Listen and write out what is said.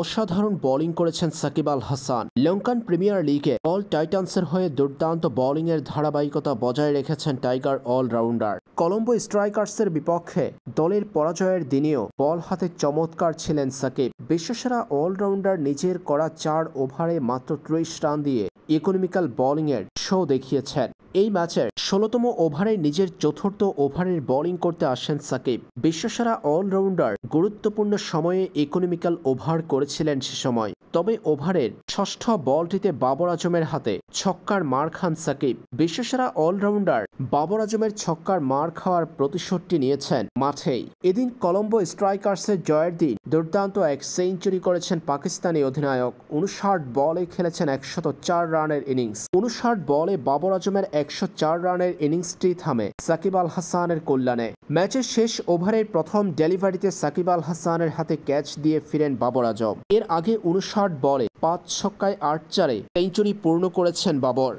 অসাধারণ বোলিং করেছেন সাকিব আল হাসান। লঙ্কান প্রিমিয়ার লিগে অল টাইটান্সের হয়ে দুর্দান্ত বোলিংয়ের ধারাবাহিকতা বজায় রেখেছেন টাইগার অলরাউন্ডার কলম্বো স্ট্রাইকার্সের বিপক্ষে দলের পরাজয়ের দিনেও বল হাতে চমৎকার ছিলেন সাকিব। বিশ্বসেরা অলরাউন্ডার নিজের করা চার ওভারে মাত্র ত্রিশ রান দিয়ে ইকোনমিক্যাল বোলিংয়ের শো দেখিয়েছেন। এই ম্যাচের ষোলতম ওভারে নিজের চতুর্থ ওভারের বোলিং করতে আসেন সাকিব। বিশ্বসেরা অলরাউন্ডার গুরুত্বপূর্ণ সময়ে ইকোনমিক্যাল ওভার করেছিলেন সে সময়। তবে ওভারের ষষ্ঠ বলটিতে বাবর আজমের হাতে ছক্কার মার খান সাকিব। বিশ্বসেরা অলরাউন্ডার বাবর আজমের ছক্কার মার খাওয়ার প্রতিশোধটি নিয়েছেন মাঠেই। এদিন কলম্বো স্ট্রাইকার্সের জয়ের দিন দুর্দান্ত এক সেঞ্চুরি করেছেন পাকিস্তানি অধিনায়ক। উনষাট বলে খেলেছেন একশত চার রানের ইনিংস। উনষাট বলে বাবর আজমের একশো চার রানের ইনিংসটি থামে সাকিব আল হাসানের কল্যাণে। ম্যাচের শেষ ওভারের প্রথম ডেলিভারিতে সাকিব আল হাসানের হাতে ক্যাচ দিয়ে ফিরেন বাবর আজম। এর আগে উনষাট বলে পাঁচ ছক্কায় আট চারে সেঞ্চুরি পূর্ণ করেছেন বাবর।